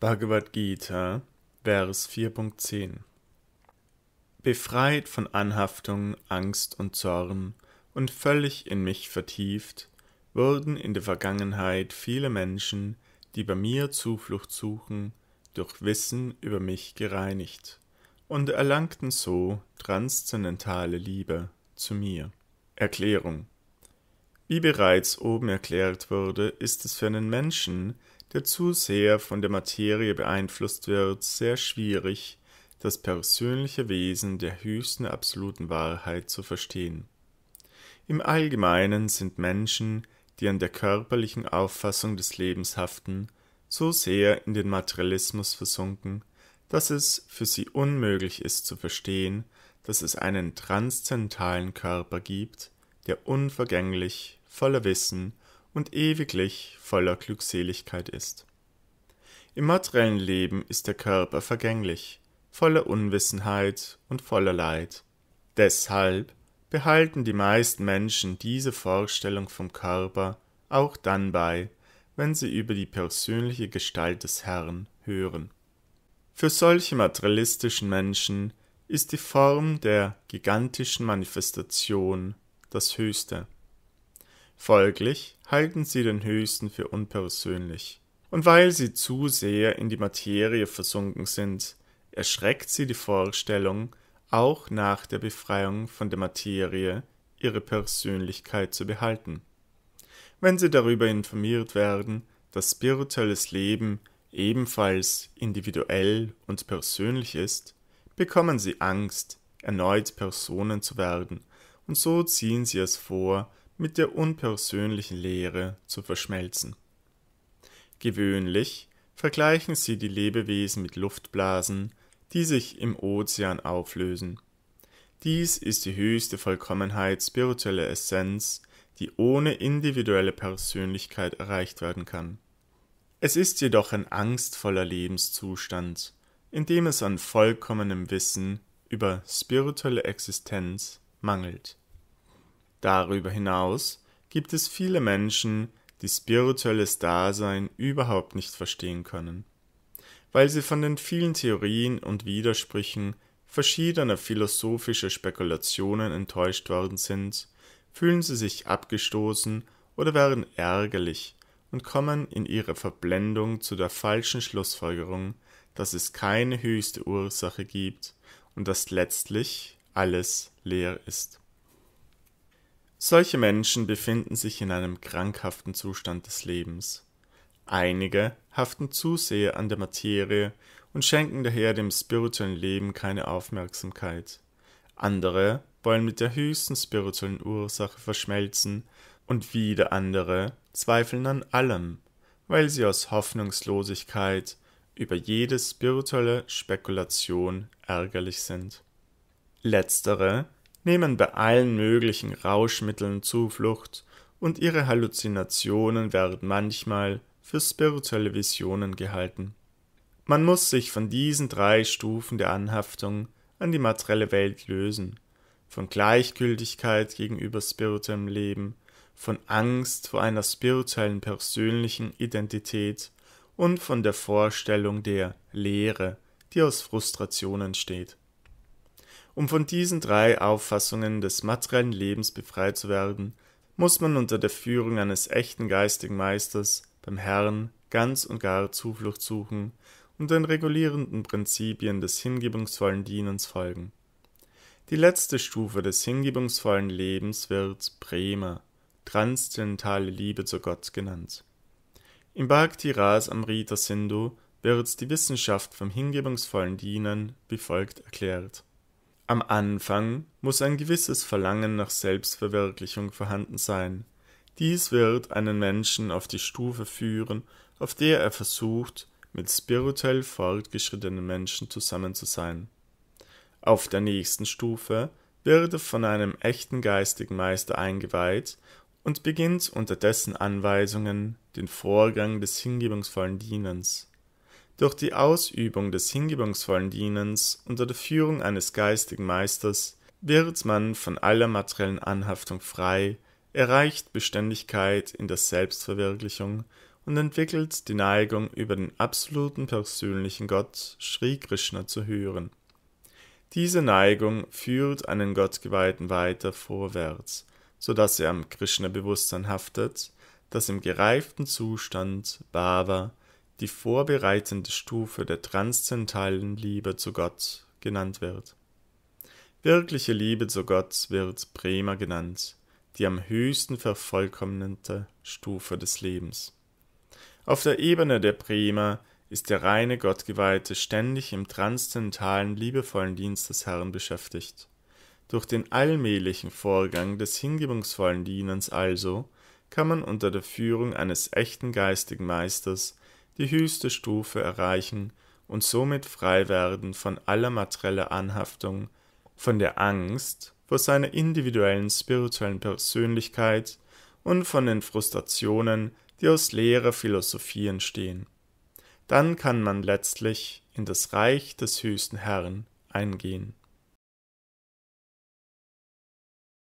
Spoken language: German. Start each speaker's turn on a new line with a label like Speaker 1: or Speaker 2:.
Speaker 1: Bhagavad Gita, Vers 4.10 Befreit von Anhaftung, Angst und Zorn und völlig in mich vertieft, wurden in der Vergangenheit viele Menschen, die bei mir Zuflucht suchen, durch Wissen über mich gereinigt und erlangten so transzendentale Liebe zu mir. Erklärung Wie bereits oben erklärt wurde, ist es für einen Menschen, der zu sehr von der Materie beeinflusst wird, sehr schwierig, das persönliche Wesen der höchsten absoluten Wahrheit zu verstehen. Im Allgemeinen sind Menschen, die an der körperlichen Auffassung des Lebens haften, so sehr in den Materialismus versunken, dass es für sie unmöglich ist zu verstehen, dass es einen transzendentalen Körper gibt, der unvergänglich, voller Wissen und ewiglich voller Glückseligkeit ist. Im materiellen Leben ist der Körper vergänglich, voller Unwissenheit und voller Leid. Deshalb behalten die meisten Menschen diese Vorstellung vom Körper auch dann bei, wenn sie über die persönliche Gestalt des Herrn hören. Für solche materialistischen Menschen ist die Form der gigantischen Manifestation das Höchste. Folglich halten sie den Höchsten für unpersönlich. Und weil sie zu sehr in die Materie versunken sind, erschreckt sie die Vorstellung, auch nach der Befreiung von der Materie ihre Persönlichkeit zu behalten. Wenn sie darüber informiert werden, dass spirituelles Leben ebenfalls individuell und persönlich ist, bekommen sie Angst, erneut Personen zu werden, und so ziehen sie es vor, mit der unpersönlichen Lehre zu verschmelzen. Gewöhnlich vergleichen sie die Lebewesen mit Luftblasen, die sich im Ozean auflösen. Dies ist die höchste Vollkommenheit spiritueller Essenz, die ohne individuelle Persönlichkeit erreicht werden kann. Es ist jedoch ein angstvoller Lebenszustand, in dem es an vollkommenem Wissen über spirituelle Existenz mangelt. Darüber hinaus gibt es viele Menschen, die spirituelles Dasein überhaupt nicht verstehen können weil sie von den vielen Theorien und Widersprüchen verschiedener philosophischer Spekulationen enttäuscht worden sind, fühlen sie sich abgestoßen oder werden ärgerlich und kommen in ihrer Verblendung zu der falschen Schlussfolgerung, dass es keine höchste Ursache gibt und dass letztlich alles leer ist. Solche Menschen befinden sich in einem krankhaften Zustand des Lebens. Einige haften zu sehr an der Materie und schenken daher dem spirituellen Leben keine Aufmerksamkeit. Andere wollen mit der höchsten spirituellen Ursache verschmelzen und wieder andere zweifeln an allem, weil sie aus Hoffnungslosigkeit über jede spirituelle Spekulation ärgerlich sind. Letztere nehmen bei allen möglichen Rauschmitteln Zuflucht und ihre Halluzinationen werden manchmal für spirituelle Visionen gehalten. Man muss sich von diesen drei Stufen der Anhaftung an die materielle Welt lösen, von Gleichgültigkeit gegenüber spirituellem Leben, von Angst vor einer spirituellen persönlichen Identität und von der Vorstellung der Lehre, die aus Frustration entsteht. Um von diesen drei Auffassungen des materiellen Lebens befreit zu werden, muss man unter der Führung eines echten geistigen Meisters beim Herrn ganz und gar Zuflucht suchen und den regulierenden Prinzipien des hingebungsvollen Dienens folgen. Die letzte Stufe des hingebungsvollen Lebens wird Prema, transzendentale Liebe zu Gott genannt. Im Bhakti Ras Amrita Sindhu wird die Wissenschaft vom hingebungsvollen Dienen wie folgt erklärt. Am Anfang muss ein gewisses Verlangen nach Selbstverwirklichung vorhanden sein, dies wird einen Menschen auf die Stufe führen, auf der er versucht, mit spirituell fortgeschrittenen Menschen zusammen zu sein. Auf der nächsten Stufe wird er von einem echten geistigen Meister eingeweiht und beginnt unter dessen Anweisungen den Vorgang des hingebungsvollen Dienens. Durch die Ausübung des hingebungsvollen Dienens unter der Führung eines geistigen Meisters wird man von aller materiellen Anhaftung frei erreicht Beständigkeit in der Selbstverwirklichung und entwickelt die Neigung, über den absoluten persönlichen Gott Sri Krishna zu hören. Diese Neigung führt einen Gottgeweihten weiter vorwärts, so dass er am Krishna-Bewusstsein haftet, das im gereiften Zustand Bhava, die vorbereitende Stufe der transzendentalen Liebe zu Gott, genannt wird. Wirkliche Liebe zu Gott wird Prema genannt, die am höchsten vervollkommnete Stufe des Lebens. Auf der Ebene der Prema ist der reine Gottgeweihte ständig im transzendentalen, liebevollen Dienst des Herrn beschäftigt. Durch den allmählichen Vorgang des hingebungsvollen Dienens also kann man unter der Führung eines echten geistigen Meisters die höchste Stufe erreichen und somit frei werden von aller materieller Anhaftung, von der Angst vor seiner individuellen spirituellen Persönlichkeit und von den Frustrationen, die aus leerer Philosophie entstehen dann kann man letztlich in das Reich des höchsten Herrn eingehen.